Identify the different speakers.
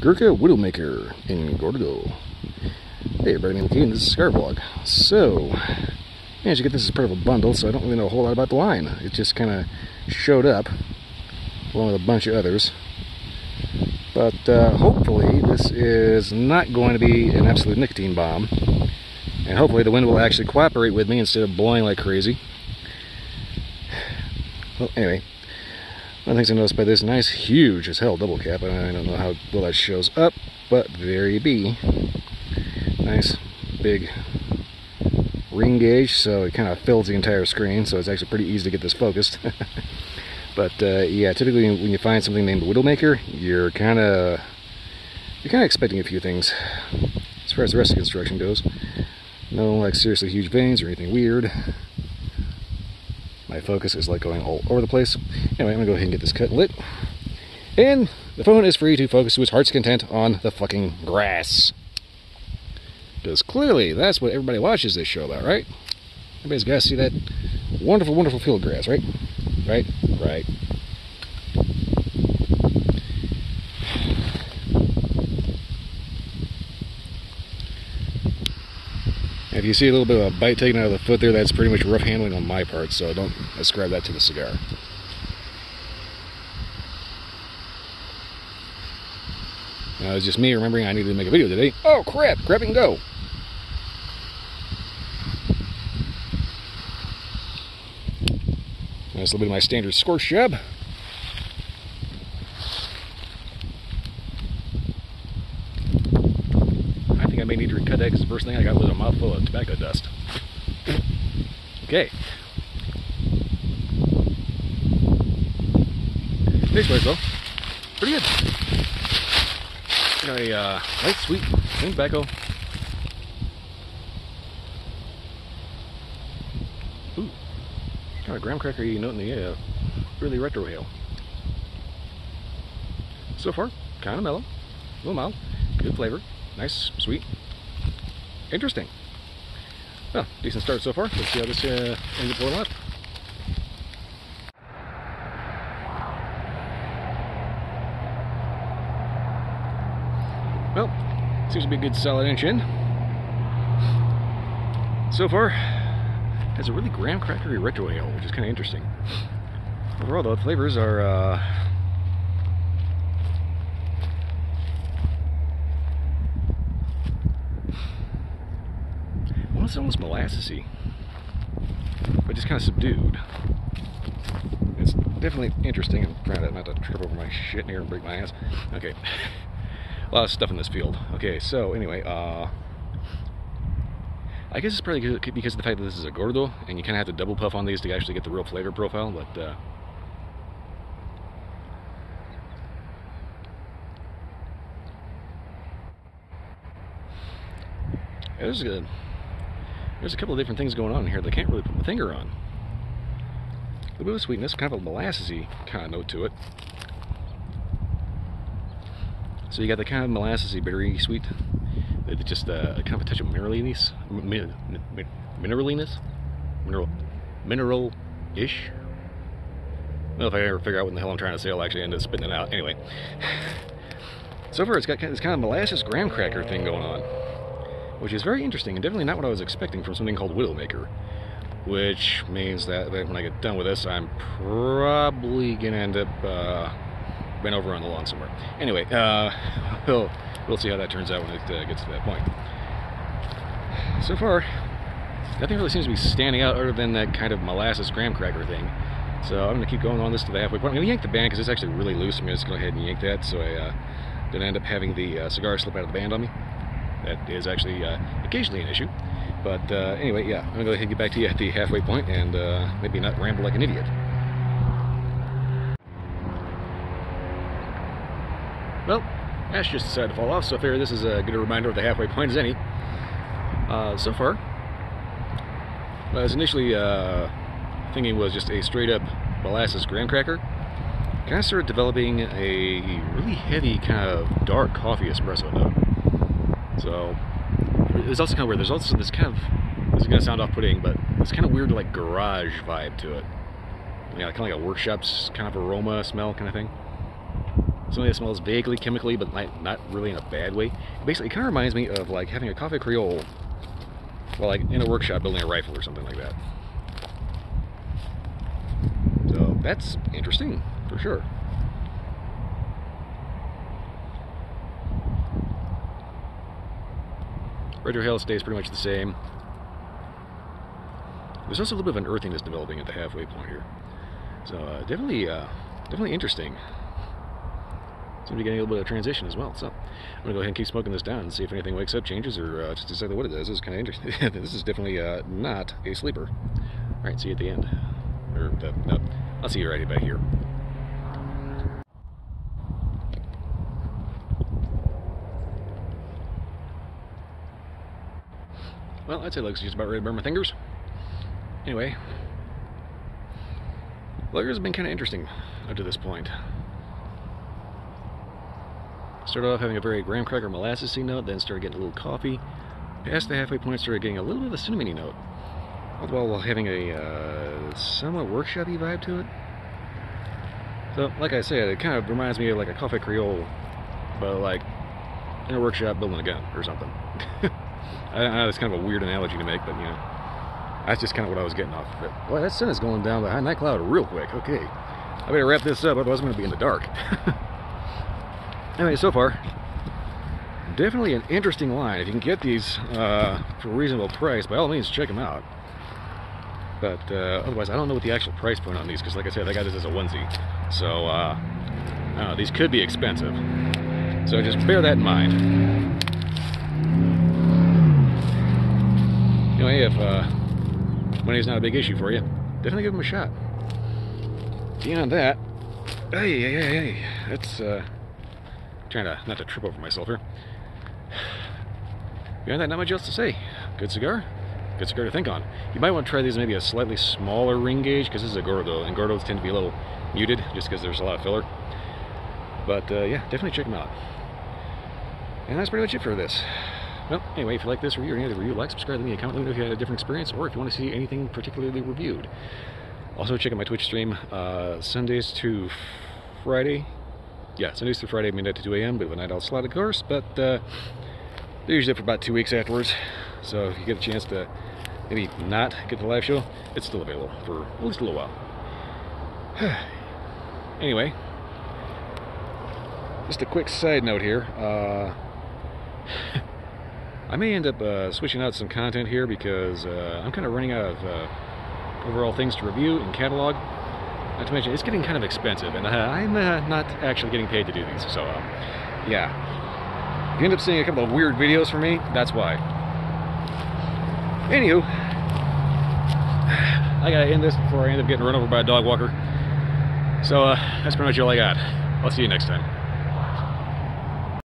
Speaker 1: Gurkha Widowmaker in Gordo. Hey everybody, I'm Kane, this is Cigar Vlog. So, managed to get this as part of a bundle, so I don't really know a whole lot about the line. It just kind of showed up, along with a bunch of others. But uh, hopefully this is not going to be an absolute nicotine bomb. And hopefully the wind will actually cooperate with me instead of blowing like crazy. Well, anyway, one things I noticed by this nice, huge as hell double cap, I don't know how well that shows up, but there you be. Nice, big ring gauge, so it kind of fills the entire screen, so it's actually pretty easy to get this focused. but uh, yeah, typically when you find something named Widowmaker, you're kind of you're kind of expecting a few things as far as the rest of the construction goes. No like seriously huge veins or anything weird. My focus is like going all over the place. Anyway, I'm gonna go ahead and get this cut lit. And the phone is free to focus to its heart's content on the fucking grass. Because clearly that's what everybody watches this show about, right? Everybody's got to see that wonderful, wonderful field grass, right? Right? Right. If you see a little bit of a bite taken out of the foot there, that's pretty much rough handling on my part, so don't ascribe that to the cigar. Now, it's just me remembering I needed to make a video today. Oh crap, grab and go. a little bit of my standard scorch job. I I may need to recut because the first thing I got was a mouthful of tobacco dust. okay. Nice though. Pretty good. Got a uh, light, sweet, clean tobacco. Ooh, kind of graham cracker you note in the uh, really retrohale. So far, kind of mellow, a little mild, good flavor, nice, sweet, interesting. Well, decent start so far. Let's see how this uh, ends up rolling up. Well, seems to be a good solid inch in. So far, has a really graham crackery retrohale, which is kind of interesting. Overall, though, the flavors are uh, well, it's almost molassesy, but just kind of subdued. It's definitely interesting. I'm trying not to trip over my shit here and break my ass. Okay a lot of stuff in this field. Okay, so anyway, uh, I guess it's probably because of the fact that this is a gordo, and you kind of have to double puff on these to actually get the real flavor profile, but uh, there's a there's a couple of different things going on here that I can't really put my finger on. A little bit of sweetness, kind of a molassesy kind of note to it. So you got the kind of molassesy, bittery sweet, just uh, kind of a touch of mineraliness, min mineraliness, mineral, mineral-ish. Know if I ever figure out what the hell I'm trying to say. I'll actually end up spitting it out. Anyway, so far it's got this kind of molasses graham cracker thing going on, which is very interesting and definitely not what I was expecting from something called Widowmaker. Which means that, that when I get done with this, I'm probably gonna end up. Uh, been over on the lawn somewhere. Anyway, uh, we'll, we'll see how that turns out when it uh, gets to that point. So far, nothing really seems to be standing out other than that kind of molasses graham cracker thing. So I'm going to keep going on this to the halfway point. I'm going to yank the band because it's actually really loose. I'm going to just go ahead and yank that so I uh, don't end up having the uh, cigar slip out of the band on me. That is actually uh, occasionally an issue. But uh, anyway, yeah, I'm to go ahead and get back to you at the halfway point and uh, maybe not ramble like an idiot. Well, Ash just decided to fall off, so I figure this is a good reminder of the halfway point as any. Uh, so far, I was initially uh, thinking was just a straight up molasses graham cracker. Kind of started developing a really heavy kind of dark coffee espresso note. So there's also kind of weird. There's also this kind of this is gonna sound off-putting, but it's kind of weird like garage vibe to it. Yeah, kind of like a workshops kind of aroma smell kind of thing. Something that smells vaguely chemically, but not, not really in a bad way. Basically, it kind of reminds me of like having a coffee creole, well, like in a workshop building a rifle or something like that. So that's interesting for sure. Retrohale stays pretty much the same. There's also a little bit of an earthiness developing at the halfway point here. So uh, definitely, uh, definitely interesting. Seem to be getting a little bit of transition as well. So I'm gonna go ahead and keep smoking this down and see if anything wakes up, changes, or uh, just exactly what it is. This is kind of interesting. this is definitely uh, not a sleeper. All right, see you at the end. Or the, no, I'll see you right back here. Well, I'd say looks just about ready to burn my fingers. Anyway, Luggers have been kind of interesting up to this point. Started off having a very graham cracker molassesy note, then started getting a little coffee. Past the halfway point, started getting a little bit of a cinnamony note. All the while having a uh, somewhat workshopy vibe to it. So, like I said, it kind of reminds me of like a coffee creole, but like in a workshop building a gun or something. I know it's kind of a weird analogy to make, but you know, that's just kind of what I was getting off of it. Boy, that sun is going down behind that cloud real quick. Okay, I better wrap this up, otherwise I'm going to be in the dark. anyway, so far, definitely an interesting line. If you can get these uh, for a reasonable price, by all means, check them out. But uh, otherwise, I don't know what the actual price point on these, because like I said, I got this as a onesie. So, uh, know, these could be expensive. So just bear that in mind. Anyway, if uh, money's not a big issue for you, definitely give them a shot. Beyond that, hey, hey, hey, hey, that's uh, trying to not to trip over myself here. Beyond that, not much else to say. Good cigar, good cigar to think on. You might want to try these maybe a slightly smaller ring gauge because this is a Gordo, and Gordos tend to be a little muted just because there's a lot of filler. But uh, yeah, definitely check them out. And that's pretty much it for this. Well, anyway, if you like this review or any other review, like, subscribe, leave me a comment, let me know if you had a different experience, or if you want to see anything particularly reviewed. Also, check out my Twitch stream uh, Sundays to Friday. Yeah, Sundays to Friday, midnight to 2 a.m. Bit of a night out slot, of course, but uh, they're usually up for about two weeks afterwards. So if you get a chance to maybe not get the live show, it's still available for at least a little while. anyway, just a quick side note here. Uh, I may end up uh, switching out some content here because uh, I'm kind of running out of uh, overall things to review and catalog. Not to mention, it's getting kind of expensive, and uh, I'm uh, not actually getting paid to do these. So, uh, yeah. If you end up seeing a couple of weird videos from me, that's why. Anywho, I gotta end this before I end up getting run over by a dog walker. So, that's pretty much all I got. I'll see you next time.